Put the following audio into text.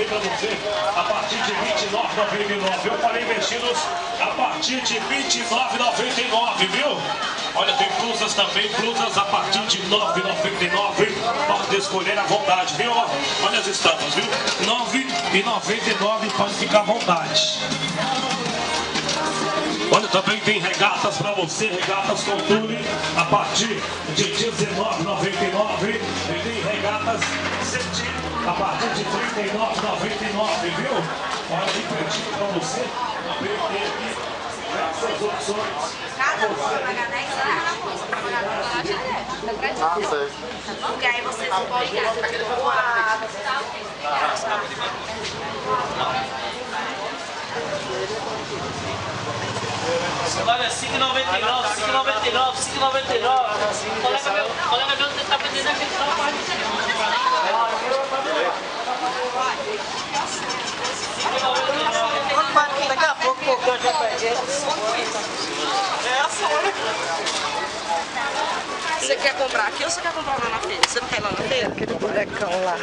escolhi para você a partir de R$ 29,99. Eu falei vestidos a partir de R$ 29,99, viu? Olha, tem blusas também, blusas a partir de R$ 9,99. Pode escolher à vontade, viu? Olha as estampas, viu? R$ 9,99, pode ficar à vontade. Olha, também tem regatas para você, regatas com tule a partir de R$ 19,99. E tem regatas cetim a partir de R$ 39,99, viu? Olha que pretinho para você. Também tem aqui essas opções. Cada um paga 10 reais na bolsa. Pra pagar na loja é Ah, sei. Porque aí você não pode ir. Olha, 5,99, 5,99, 5,99. Colega meu, colega meu tá vendendo aqui só a parte de Daqui a pouco, porque eu já perdi. É essa hora. Você quer comprar aqui ou você quer comprar lá na feira? Você não quer ir lá na feira? Aquele bonecão lá.